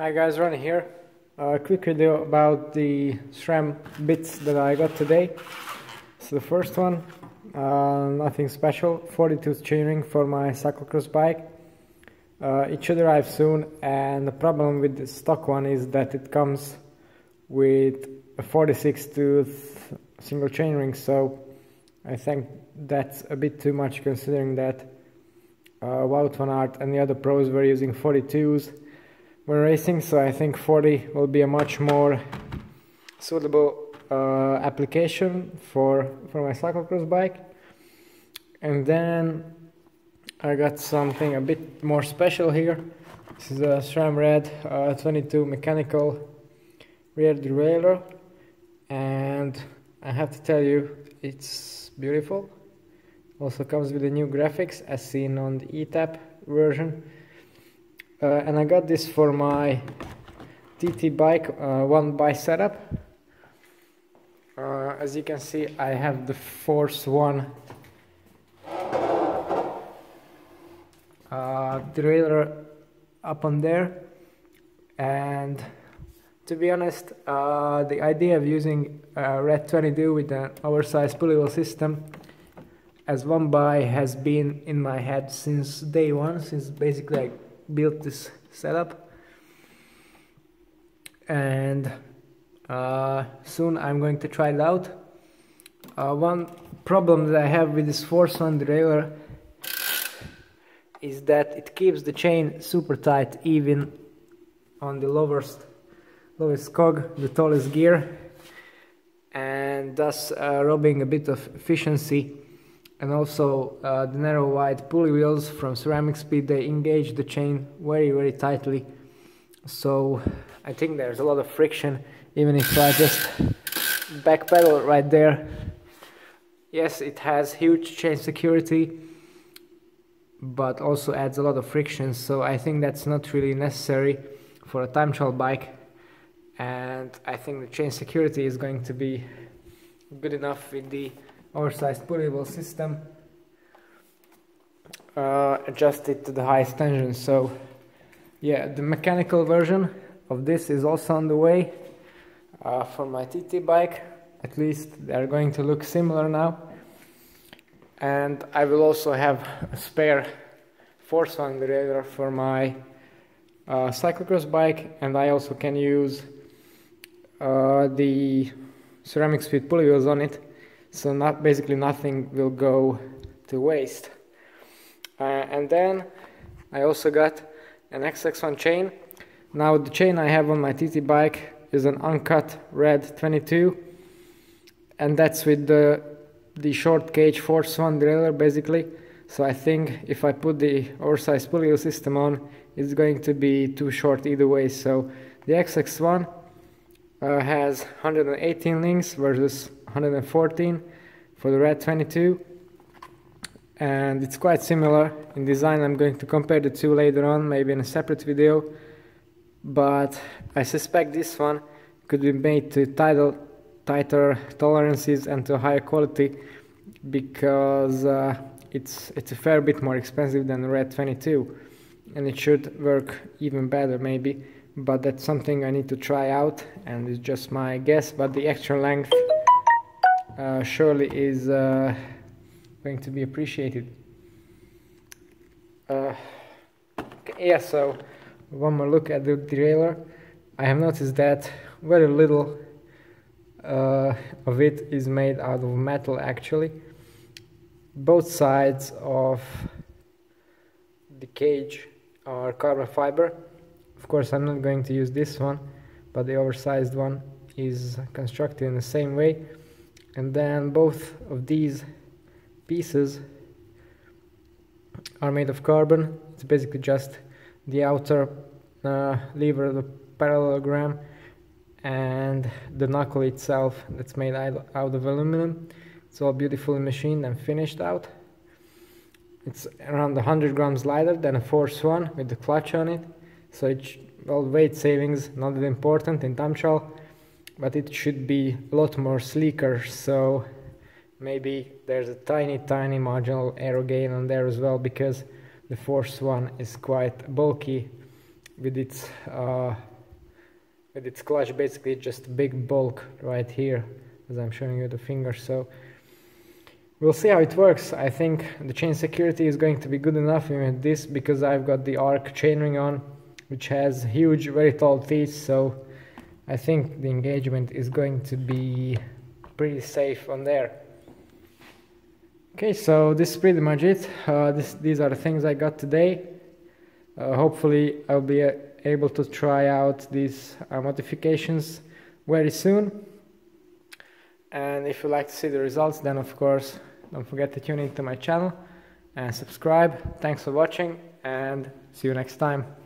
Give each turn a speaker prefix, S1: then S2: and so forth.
S1: Hi guys, Ronnie here. A quick video about the SRAM bits that I got today. So the first one, uh, nothing special, 42 chainring for my cyclocross bike. Uh, it should arrive soon and the problem with the stock one is that it comes with a 46 tooth single chainring so I think that's a bit too much considering that uh, Wout van Aert and the other pros were using 42s when racing, so I think 40 will be a much more suitable uh, application for, for my cyclocross bike. And then I got something a bit more special here. This is a SRAM Red uh, 22 mechanical rear derailleur and I have to tell you it's beautiful also comes with the new graphics as seen on the ETAP version. Uh, and I got this for my TT bike, uh, one by setup. Uh, as you can see, I have the Force One uh, derailleur up on there. And to be honest, uh, the idea of using a Red 22 with an oversized pulley system as one by has been in my head since day one, since basically I built this setup. And uh, soon I'm going to try it out. Uh, one problem that I have with this Force One derailleur is that it keeps the chain super tight even on the lowest, lowest cog, the tallest gear, and thus uh, robbing a bit of efficiency and also uh, the narrow wide pulley wheels from ceramic speed they engage the chain very very tightly. So I think there's a lot of friction even if I just back pedal right there. Yes it has huge chain security but also adds a lot of friction so I think that's not really necessary for a time trial bike. And I think the chain security is going to be good enough with the oversized pulley system. Uh, adjusted to the highest tension so yeah the mechanical version of this is also on the way uh, for my TT bike. At least they're going to look similar now. And I will also have a spare force one derailleur for my uh, cyclocross bike. And I also can use uh, the ceramic speed pulley wheels on it so not basically nothing will go to waste. Uh, and then I also got an XX1 chain. Now the chain I have on my TT bike is an uncut red 22 and that's with the the short cage force one derailleur basically. So I think if I put the oversized pulley system on it's going to be too short either way. So the XX1 uh, has 118 links versus 114 for the red 22 and it's quite similar in design. I'm going to compare the two later on maybe in a separate video. But I suspect this one could be made to tighter, tighter tolerances and to higher quality because uh, it's it's a fair bit more expensive than the red 22 and it should work even better maybe. But that's something I need to try out and it's just my guess. But the actual length uh, surely is uh, going to be appreciated. Uh, yeah, so one more look at the derailleur. I have noticed that very little uh, of it is made out of metal actually. Both sides of the cage are carbon fiber. Of course I'm not going to use this one, but the oversized one is constructed in the same way and then both of these pieces are made of carbon. It's basically just the outer uh, lever of the parallelogram and the knuckle itself that's made out of aluminum. It's all beautifully machined and finished out. It's around 100 grams lighter than a Force One with the clutch on it. So it's well weight savings not that important in time but it should be a lot more sleeker so maybe there's a tiny tiny marginal aero gain on there as well because the force one is quite bulky with its uh, with its clutch basically just big bulk right here as I'm showing you the finger so we'll see how it works. I think the chain security is going to be good enough with this because I've got the arc chainring on which has huge very tall teeth so I think the engagement is going to be pretty safe on there. Okay so this is pretty much it. Uh, this, these are the things I got today. Uh, hopefully I'll be uh, able to try out these uh, modifications very soon. And if you like to see the results then of course don't forget to tune into my channel and subscribe. Thanks for watching and see you next time